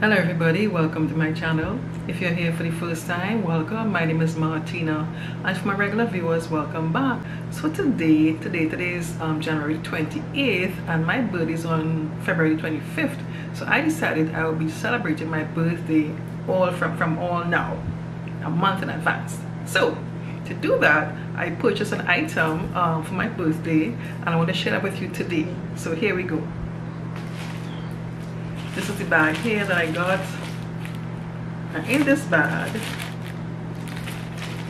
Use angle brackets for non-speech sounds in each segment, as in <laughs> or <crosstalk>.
Hello everybody, welcome to my channel. If you're here for the first time, welcome. My name is Martina and for my regular viewers, welcome back. So today, today, today is um, January 28th and my birthday is on February 25th. So I decided I will be celebrating my birthday all from, from all now, a month in advance. So to do that, I purchased an item um, for my birthday and I want to share that with you today. So here we go. This is the bag here that I got. And in this bag,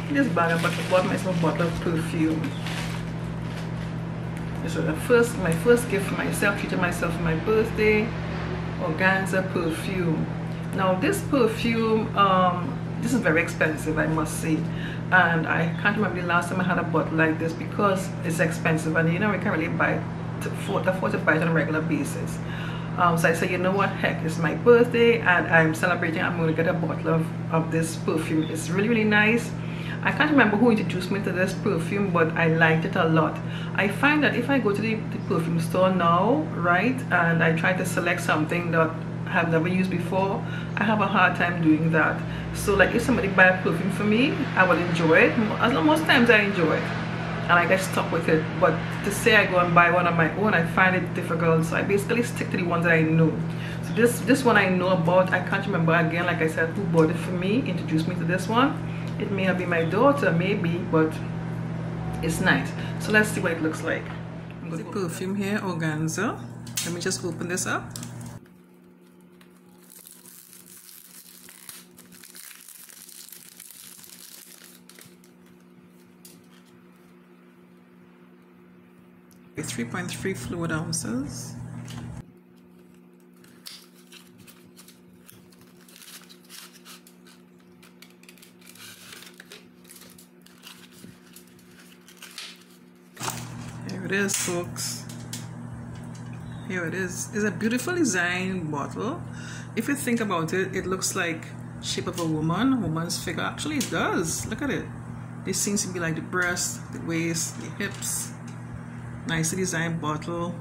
in this bag I bought myself a bottle of perfume. This was the first, my first gift for myself, treated myself for my birthday. Organza perfume. Now this perfume, um, this is very expensive I must say and I can't remember the last time I had a bottle like this because it's expensive and you know we can't really buy to afford to buy it on a regular basis um, so I said, you know what, heck, it's my birthday and I'm celebrating. I'm going to get a bottle of, of this perfume. It's really, really nice. I can't remember who introduced me to this perfume, but I liked it a lot. I find that if I go to the, the perfume store now, right, and I try to select something that I have never used before, I have a hard time doing that. So like if somebody buy a perfume for me, I will enjoy it. As most times I enjoy it and I get stuck with it. But to say I go and buy one on my own, I find it difficult. So I basically stick to the ones that I know. So this this one I know about. I can't remember again, like I said, who bought it for me, introduced me to this one. It may have been my daughter, maybe, but it's nice. So let's see what it looks like. The perfume here, Organza. Let me just open this up. With 3.3 fluid ounces. Here it is folks. Here it is. It's a beautiful design bottle. If you think about it, it looks like shape of a woman, woman's figure. Actually it does. Look at it. This seems to be like the breast, the waist, the hips, nicely designed bottle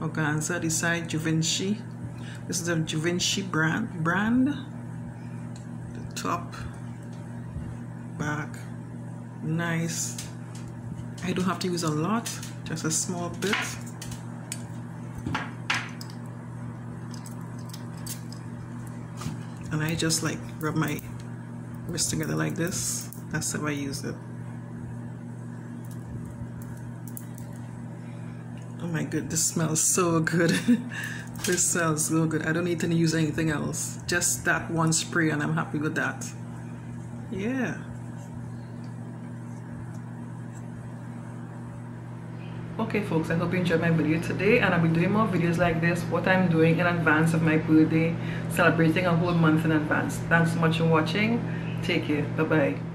organza design Givenchy. This is a Givenchy brand brand. The top back nice. I don't have to use a lot just a small bit. And I just like rub my wrist together like this. That's how I use it oh my god this smells so good. <laughs> This smells so good. I don't need to use anything else. Just that one spray and I'm happy with that. Yeah. Okay folks i hope you enjoyed my video today and i'll be doing more videos like this what i'm doing in advance of my birthday celebrating a whole month in advance. Thanks so much for watching. Take care. Bye bye